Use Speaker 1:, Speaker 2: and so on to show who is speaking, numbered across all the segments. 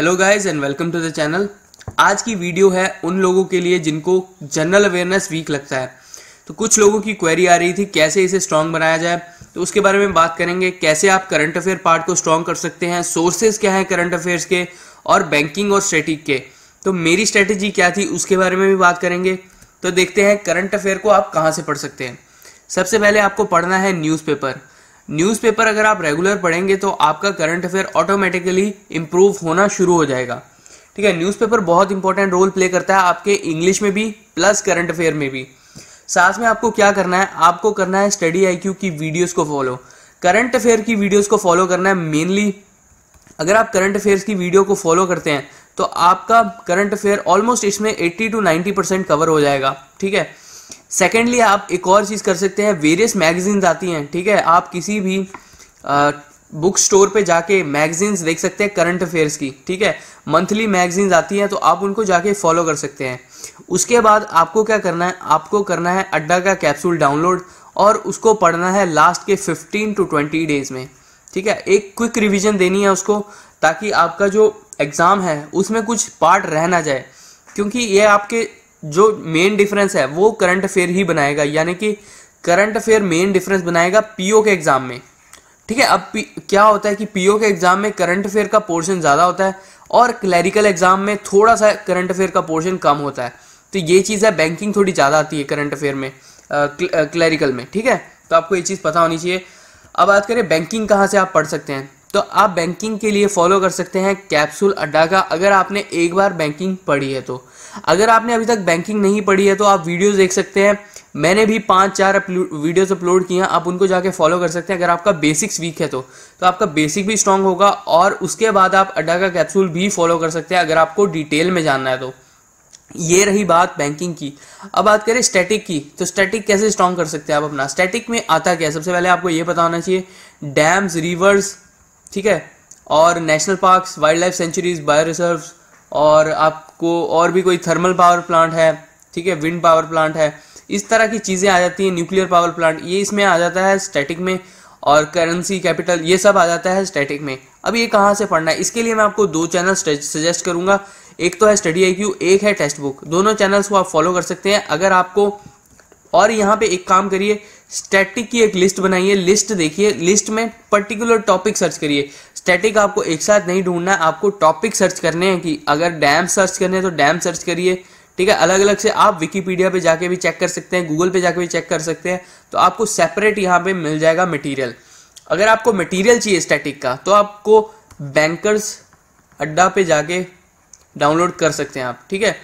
Speaker 1: Hello guys and welcome to the channel आज की video है उन लोगों के लिए जिनको जनरल अवेयरनेस वीक लगता है। तो कुछ लोगों की क्वेरी आ रही थी, कैसे इसे स्ट्रांग बनाया जाए? तो उसके बारे में बात करेंगे, कैसे आप करंट अफेयर पार्ट को स्ट्रॉन्ग कर सकते हैं सोर्सेज क्या हैं करंट अफेयर्स के, और बैंकिंग और स्ट्रेटिक के। तो मेरी स्ट्रेटेजी क्या थी, उसके बारे में भी बात करेंगे। तो देखते हैं करंट अफेयर को आप कहाँ से पढ़ सकते हैं। सबसे पहले आपको पढ़ना है न्यूज़पेपर न्यूज़पेपर अगर आप रेगुलर पढ़ेंगे तो आपका करंट अफेयर ऑटोमेटिकली इंप्रूव होना शुरू हो जाएगा। ठीक है न्यूज़पेपर बहुत इंपॉर्टेंट रोल प्ले करता है आपके इंग्लिश में भी प्लस करंट अफेयर में भी। साथ में आपको क्या करना है? आपको करना है स्टडी आईक्यू की वीडियोज़ को फॉलो करंट अफेयर की वीडियोज़ को फॉलो करना है मेनली अगर आप करंट अफेयर्स की वीडियो को फॉलो करते हैं तो आपका करंट अफेयर ऑलमोस्ट इसमें 80 टू 90 परसेंट कवर हो जाएगा। ठीक है? सेकेंडली आप एक और चीज़ कर सकते हैं वेरियस मैगजीन्स आती हैं, ठीक है? आप किसी भी बुक स्टोर पे जाके मैगजीन्स देख सकते हैं करंट अफेयर्स की, ठीक है? मंथली मैगजीन्स आती हैं तो आप उनको जाके फॉलो कर सकते हैं। उसके बाद आपको क्या करना है, आपको करना है अड्डा का कैप्सूल डाउनलोड और उसको पढ़ना है लास्ट के 15 टू 20 डेज़ में, ठीक है? एक क्विक रिवीजन देनी है उसको, ताकि आपका जो एग्ज़ाम है, उसमें कुछ पार्ट रह ना जाए, क्योंकि ये आपके जो मेन डिफरेंस है, वो करंट अफेयर ही बनाएगा। यानी कि करंट अफेयर मेन डिफरेंस बनाएगा पीओ के एग्ज़ाम में। ठीक है? अब क्या होता है कि पीओ के एग्ज़ाम में करंट अफेयर का पोर्शन ज़्यादा होता है और क्लैरिकल एग्ज़ाम में थोड़ा सा करंट अफेयर का पोर्शन कम होता है। तो ये चीज़ है बैंकिंग थोड़ी ज़्यादा आती है करंट अफेयर में क्लैरिकल में। ठीक है? तो आपको ये चीज़ पता होनी चाहिए। अब बात करें बैंकिंग कहाँ से आप पढ़ सकते हैं। तो आप बैंकिंग के लिए फॉलो कर सकते हैं कैप्सूल अड्डा का, अगर आपने एक बार बैंकिंग पढ़ी है तो। अगर आपने अभी तक बैंकिंग नहीं पढ़ी है तो आप वीडियोस देख सकते हैं। मैंने भी पाँच, चार वीडियोस अपलोड किए हैं, आप उनको जाके फॉलो कर सकते हैं। अगर आपका बेसिक्स वीक है तो तो आपका बेसिक भी स्ट्रांग होगा और उसके बाद आप अड्डा का कैप्सूल भी फॉलो कर सकते हैं, अगर आपको डिटेल में जानना है तो। ये रही बात बैंकिंग की। अब बात करें स्टैटिक की तो स्टैटिक कैसे स्ट्रांग कर सकते हैं आप अपना? स्टैटिक में आता क्या है? सबसे पहले आपको ये पता होना चाहिए डैम्स रिवर्स ठीक है? और national parks wildlife sanctuaries bio reserve और आपको और भी कोई थर्मल पावर प्लांट है, ठीक है? विंड पावर प्लांट है, इस तरह की चीज़ें आ जाती हैं न्यूक्लियर पावर प्लांट ये इसमें आ जाता है स्टैटिक में, और करेंसी कैपिटल ये सब आ जाता है स्टैटिक में। अब ये कहाँ से पढ़ना है? इसके लिए मैं आपको दो चैनल सजेस्ट करूँगा। एक तो है स्टडी आई क्यू एक है टेक्स्ट बुक दोनों चैनल्स को आप फॉलो कर सकते हैं। अगर आपको और यहाँ पे एक काम करिए स्टैटिक की एक लिस्ट बनाइए लिस्ट देखिए लिस्ट में पर्टिकुलर टॉपिक सर्च करिए। स्टैटिक आपको एक साथ नहीं ढूंढना है आपको टॉपिक सर्च करने हैं कि अगर डैम सर्च करने हैं तो डैम सर्च करिए। ठीक है? अलग अलग से आप विकीपीडिया पे जाके भी चेक कर सकते हैं गूगल पे जाके भी चेक कर सकते हैं तो आपको सेपरेट यहाँ पे मिल जाएगा मटेरियल अगर आपको मटेरियल चाहिए स्टैटिक का तो आपको बैंकर्स अड्डा पे जाके डाउनलोड कर सकते हैं आप। ठीक है?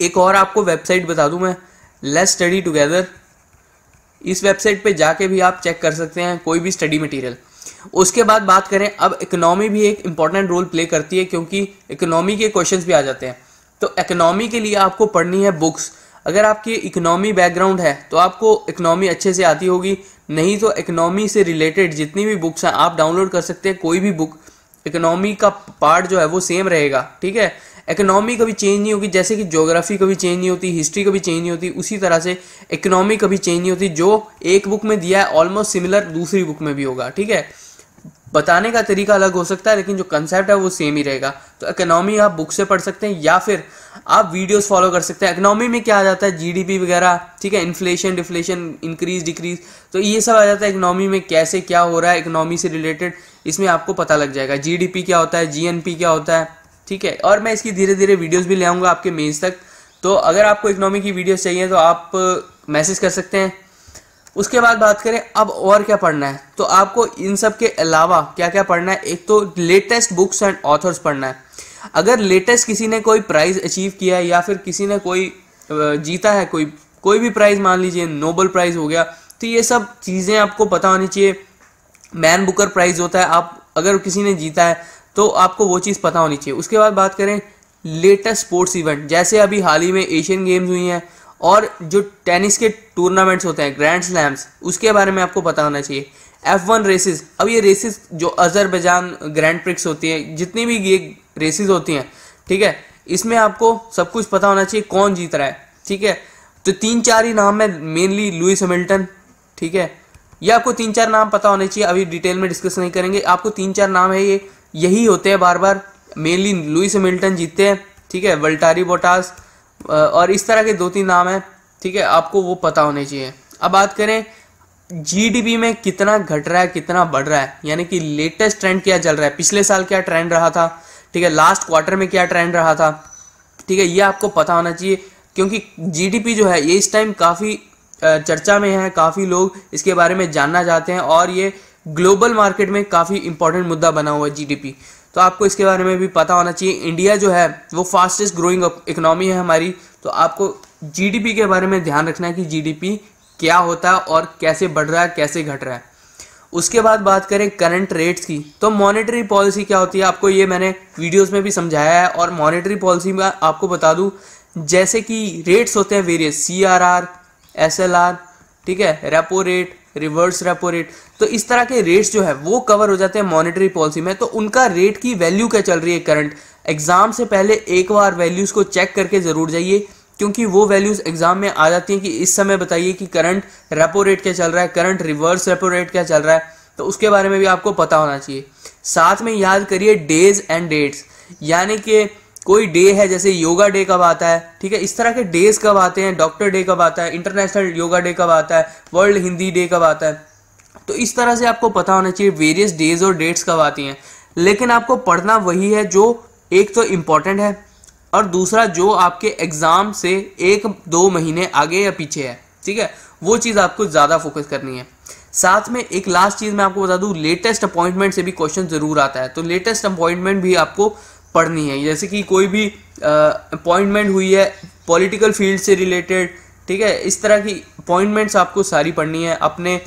Speaker 1: एक और आपको वेबसाइट बता दूँ मैं। लेस स्टडी टुगेदर इस वेबसाइट पे जाके भी आप चेक कर सकते हैं कोई भी स्टडी मटेरियल। उसके बाद बात करें, अब इकोनॉमी भी एक इंपॉर्टेंट रोल प्ले करती है क्योंकि इकोनॉमी के क्वेश्चंस भी आ जाते हैं। तो इकोनॉमी के लिए आपको पढ़नी है बुक्स अगर आपकी इकोनॉमी बैकग्राउंड है तो आपको इकोनॉमी अच्छे से आती होगी। नहीं तो इकोनॉमी से रिलेटेड जितनी भी बुक्स हैं, आप डाउनलोड कर सकते हैं कोई भी बुक इकोनॉमी का पार्ट जो है वो सेम रहेगा, ठीक है? इकोनॉमी कभी चेंज नहीं होगी, जैसे कि ज्योग्राफी कभी चेंज नहीं होती हिस्ट्री कभी चेंज नहीं होती, उसी तरह से इकोनॉमी कभी चेंज नहीं होती, जो एक बुक में दिया है ऑलमोस्ट सिमिलर दूसरी बुक में भी होगा, ठीक है? बताने का तरीका अलग हो सकता है, लेकिन जो कंसेप्ट है, वो सेम ही रहेगा। तो इकोनॉमी आप बुक से पढ़ सकते हैं, या फिर आप वीडियोस फॉलो कर सकते हैं। इकोनॉमी में क्या आ जाता है? जीडीपी वगैरह, ठीक है? इन्फ्लेशन डिफ्लेशन इंक्रीज डिक्रीज तो ये सब आ जाता है इकोनॉमी में, कैसे क्या हो रहा है इकोनॉमी से रिलेटेड इसमें आपको पता लग जाएगा। जीडीपी क्या होता है? जीएनपी क्या होता है? ठीक है? और मैं इसकी धीरे धीरे वीडियोस भी ले आऊँगा आपके मेज तक। तो अगर आपको इकोनॉमी की वीडियोस चाहिए तो आप मैसेज कर सकते हैं। उसके बाद बात करें, अब और क्या पढ़ना है? तो आपको इन सब के अलावा क्या क्या पढ़ना है? एक तो लेटेस्ट बुक्स एंड ऑथर्स पढ़ना है। अगर लेटेस्ट किसी ने कोई प्राइज अचीव किया है, या फिर किसी ने कोई जीता है, कोई कोई भी प्राइज मान लीजिए नोबल प्राइज हो गया तो ये सब चीज़ें आपको पता होनी चाहिए। मैन बुकर प्राइज होता है, आप अगर किसी ने जीता है तो आपको वो चीज़ पता होनी चाहिए। उसके बाद बात करें लेटेस्ट स्पोर्ट्स इवेंट जैसे अभी हाल ही में एशियन गेम्स हुई हैं और जो टेनिस के टूर्नामेंट्स होते हैं ग्रैंड स्लैम्स उसके बारे में आपको पता होना चाहिए। एफ़ वन रेसिस अब ये रेसिस जो अजरबैजान ग्रैंड प्रिक्स होती हैं, जितनी भी ये रेसिस होती हैं, ठीक है, इसमें आपको सब कुछ पता होना चाहिए कौन जीत रहा है, ठीक है। तो तीन चार ही नाम है मेनली लुइस हैमिल्टन ठीक है। ये आपको तीन चार नाम पता होने चाहिए, अभी डिटेल में डिस्कस नहीं करेंगे। आपको तीन चार नाम है ये यही होते हैं बार बार। मेनली लुइस मिल्टन जीतते हैं, ठीक है? वल्टारी बोटास और इस तरह के दो तीन नाम हैं, ठीक है? आपको वो पता होने चाहिए। अब बात करें जीडीपी में कितना घट रहा है, कितना बढ़ रहा है? यानी कि लेटेस्ट ट्रेंड क्या चल रहा है? पिछले साल क्या ट्रेंड रहा था? ठीक है लास्ट क्वार्टर में क्या ट्रेंड रहा था? ठीक है, ये आपको पता होना चाहिए, क्योंकि जीडीपी जो है, ये इस टाइम काफ़ी चर्चा में है, काफ़ी लोग इसके बारे में जानना चाहते हैं, और ये ग्लोबल मार्केट में काफ़ी इंपॉर्टेंट मुद्दा बना हुआ है जीडीपी तो आपको इसके बारे में भी पता होना चाहिए इंडिया जो है, वो फास्टेस्ट ग्रोइंग इकोनॉमी है हमारी। तो आपको जीडीपी के बारे में ध्यान रखना है कि जीडीपी क्या होता है और कैसे बढ़ रहा है, कैसे घट रहा है। उसके बाद बात करें करंट रेट्स की। तो मॉनेटरी पॉलिसी क्या होती है, आपको ये मैंने वीडियोस में भी समझाया है और मॉनेटरी पॉलिसी में आपको बता दूँ, जैसे कि रेट्स होते हैं various C R R S L R ठीक है repo rate reverse repo rate तो इस तरह के रेट्स जो है, वो कवर हो जाते हैं मॉनेटरी पॉलिसी में। तो उनका रेट की वैल्यू क्या चल रही है करंट एग्ज़ाम से पहले एक बार वैल्यूज़ को चेक करके ज़रूर जाइए, क्योंकि वो वैल्यूज़ एग्ज़ाम में आ जाती हैं कि इस समय बताइए कि करंट रेपो रेट क्या चल रहा है करंट रिवर्स रेपो रेट क्या चल रहा है। तो उसके बारे में भी आपको पता होना चाहिए। साथ में याद करिए डेज़ एंड डेट्स यानी कि कोई डे है, जैसे योगा डे कब आता है, ठीक है? इस तरह के डेज़ कब आते हैं? डॉक्टर डे कब आता है? इंटरनेशनल योगा डे कब आता है? वर्ल्ड हिंदी डे कब आता है? तो इस तरह से आपको पता होना चाहिए वेरियस डेज़ और डेट्स कब आती हैं। लेकिन आपको पढ़ना वही है जो एक तो इंपॉर्टेंट है और दूसरा जो आपके एग्ज़ाम से एक, दो महीने आगे या पीछे है, ठीक है? वो चीज़ आपको ज़्यादा फोकस करनी है। साथ में एक लास्ट चीज़ मैं आपको बता दूँ लेटेस्ट अपॉइंटमेंट से भी क्वेश्चन ज़रूर आता है। तो लेटेस्ट अपॉइंटमेंट भी आपको पढ़नी है। जैसे कि कोई भी अपॉइंटमेंट हुई है पॉलिटिकल फ़ील्ड से रिलेटेड ठीक है? इस तरह की अपॉइंटमेंट्स आपको सारी पढ़नी है। अपने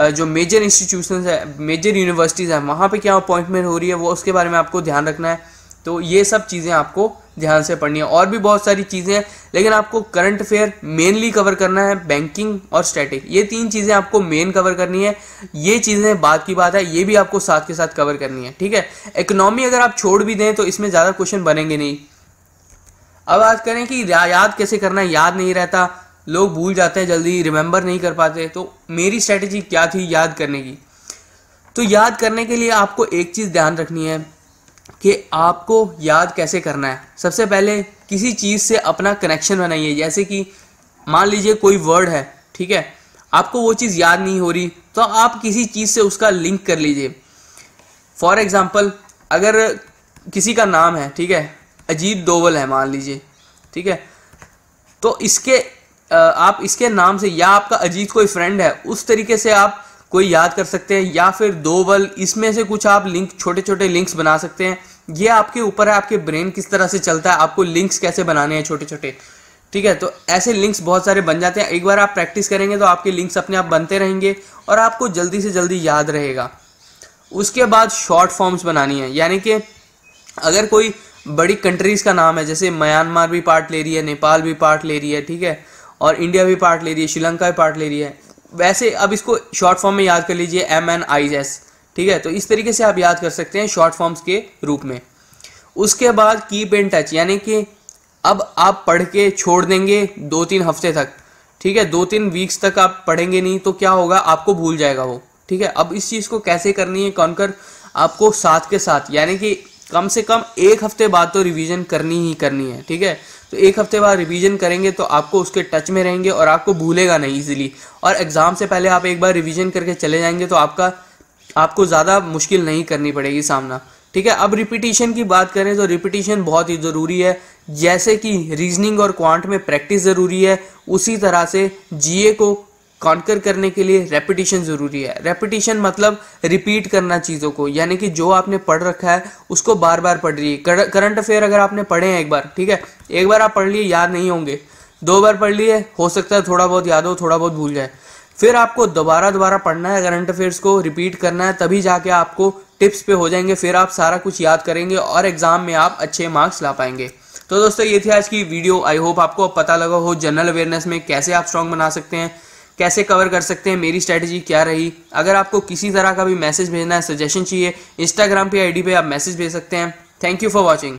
Speaker 1: जो मेजर इंस्टीट्यूशन है मेजर यूनिवर्सिटीज़ हैं, वहाँ पे क्या अपॉइंटमेंट हो रही है, वो उसके बारे में आपको ध्यान रखना है। तो ये सब चीज़ें आपको ध्यान से पढ़नी है। और भी बहुत सारी चीज़ें हैं, लेकिन आपको करंट अफेयर मेनली कवर करना है बैंकिंग और स्टैटिक ये तीन चीज़ें आपको मेन कवर करनी है। ये चीज़ें बात की बात है, ये भी आपको साथ के साथ कवर करनी है, ठीक है? इकोनॉमी अगर आप छोड़ भी दें तो इसमें ज़्यादा क्वेश्चन बनेंगे नहीं। अब बात करें कि याद कैसे करना है? याद नहीं रहता। लोग भूल जाते हैं, जल्दी रिमेंबर नहीं कर पाते तो मेरी स्ट्रेटेजी क्या थी याद करने की? तो याद करने के लिए आपको एक चीज़ ध्यान रखनी है कि आपको याद कैसे करना है। सबसे पहले किसी चीज़ से अपना कनेक्शन बनाइए, जैसे कि मान लीजिए कोई वर्ड है, ठीक है? आपको वो चीज़ याद नहीं हो रही तो आप किसी चीज़ से उसका लिंक कर लीजिए। फॉर एग्ज़ाम्पल अगर किसी का नाम है, ठीक है? अजीत डोवल है, मान लीजिए, ठीक है? तो इसके आप इसके नाम से या आपका अजीत कोई फ्रेंड है, उस तरीके से आप कोई याद कर सकते हैं, या फिर दो बल, इसमें से कुछ आप लिंक छोटे छोटे लिंक्स बना सकते हैं। ये आपके ऊपर है, आपके ब्रेन किस तरह से चलता है, आपको लिंक्स कैसे बनाने हैं छोटे छोटे ठीक है तो ऐसे लिंक्स बहुत सारे बन जाते हैं। एक बार आप प्रैक्टिस करेंगे तो आपके लिंक्स अपने आप बनते रहेंगे और आपको जल्दी से जल्दी याद रहेगा। उसके बाद शॉर्ट फॉर्म्स बनानी है, यानी कि अगर कोई बड़ी कंट्रीज़ का नाम है, जैसे म्यांमार भी पार्ट ले रही है, नेपाल भी पार्ट ले रही है, ठीक है और इंडिया भी पार्ट ले रही है श्रीलंका भी पार्ट ले रही है। वैसे अब इसको शॉर्ट फॉर्म में याद कर लीजिए एम एन आई एस ठीक है? तो इस तरीके से आप याद कर सकते हैं शॉर्ट फॉर्म्स के रूप में। उसके बाद कीप इन टच यानी कि अब आप पढ़ के छोड़ देंगे दो तीन हफ़्ते तक, ठीक है? दो तीन वीक्स तक आप पढ़ेंगे नहीं तो क्या होगा? आपको भूल जाएगा वो, ठीक है? अब इस चीज़ को कैसे करनी है? कौन कर? आपको साथ के साथ, यानी कि कम से कम एक हफ़्ते बाद तो रिवीजन करनी ही करनी है, ठीक है? तो एक हफ़्ते बाद रिवीजन करेंगे तो आपको उसके टच में रहेंगे और आपको भूलेगा नहीं इजीली और एग्ज़ाम से पहले आप एक बार रिवीजन करके चले जाएँगे तो आपका, आपको ज़्यादा मुश्किल नहीं करनी पड़ेगी सामना। ठीक है? अब रिपीटिशन की बात करें तो रिपीटिशन बहुत ही ज़रूरी है। जैसे कि रीजनिंग और क्वांट में प्रैक्टिस ज़रूरी है। उसी तरह से जीए को कॉन्कर करने के लिए रेपिटेशन ज़रूरी है। रेपिटेशन मतलब रिपीट करना चीज़ों को, यानी कि जो आपने पढ़ रखा है, उसको बार बार पढ़ रही है। करंट अफेयर अगर आपने पढ़े हैं एक बार, ठीक है? एक बार आप पढ़ लिए, याद नहीं होंगे। दो बार पढ़ लिए, हो सकता है थोड़ा बहुत याद हो, थोड़ा बहुत भूल जाए। फिर आपको दोबारा दोबारा पढ़ना है करंट अफेयर्स को रिपीट करना है, तभी जाके आपको टिप्स पे हो जाएँगे, फिर आप सारा कुछ याद करेंगे और एग्ज़ाम में आप अच्छे मार्क्स ला पाएँगे। तो दोस्तों, ये थी आज की वीडियो आई होप आपको पता लगा हो जनरल अवेयरनेस में कैसे आप स्ट्रॉन्ग बना सकते हैं। कैसे कवर कर सकते हैं, मेरी स्ट्रैटेजी क्या रही? अगर आपको किसी तरह का भी मैसेज भेजना है सजेशन चाहिए इंस्टाग्राम पे आईडी पे आप मैसेज भेज सकते हैं। Thank you for watching